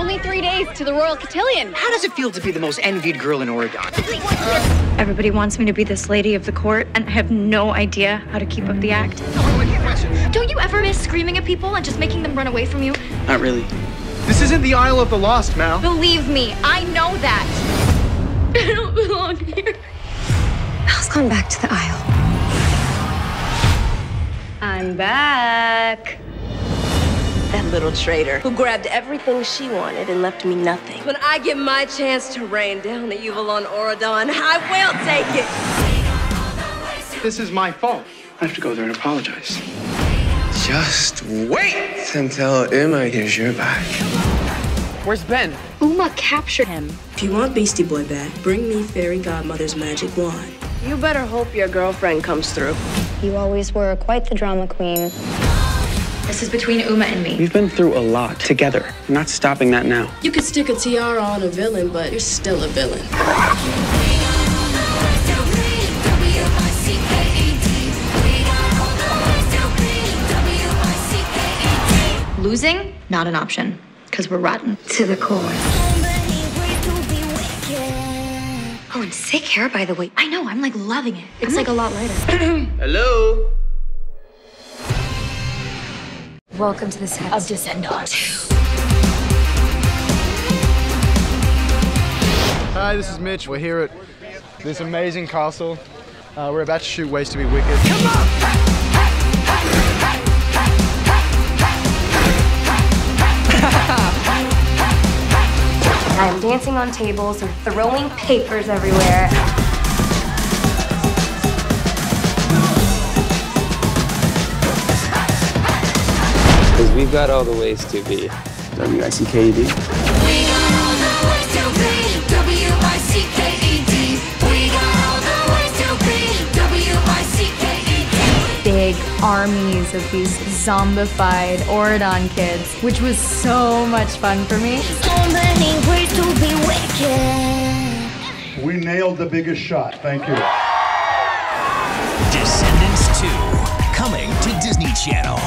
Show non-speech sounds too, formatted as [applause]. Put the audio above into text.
Only three days to the Royal Cotillion. How does it feel to be the most envied girl in Auradon? Everybody wants me to be this lady of the court, and I have no idea how to keep up the act. Don't you ever miss screaming at people and just making them run away from you? Not really. This isn't the Isle of the Lost, Mal. Believe me, I know that. [laughs] I don't belong here. Mal's gone back to the Isle. I'm back. That little traitor who grabbed everything she wanted and left me nothing. When I get my chance to rain down the evil on Auradon, I will take it. This is my fault. I have to go there and apologize. Just wait until Uma gets your back. Where's Ben? Uma captured him. If you want Beastie Boy back, bring me Fairy Godmother's magic wand. You better hope your girlfriend comes through. You always were quite the drama queen. This is between Uma and me. We've been through a lot together. I'm not stopping that now. You could stick a tiara on a villain, but you're still a villain. Losing, not an option, because we're rotten. To the core. Oh, and sick hair, by the way. I know, I'm like loving it. It's like a lot lighter. Hello? Welcome to the set of Descendants. Hi, this is Mitch. We're here at this amazing castle. Uh, we're about to shoot Ways to be Wicked. Come on! [laughs] I'm dancing on tables and throwing papers everywhere. We've got all the ways to be. W-I-C-K-E-D. We got all the ways to be W-I-C-K-E-D. Big armies of these zombified Auradon kids, which was so much fun for me. So many ways to be wicked. We nailed the biggest shot. Thank you. Descendants 2, coming to Disney Channel.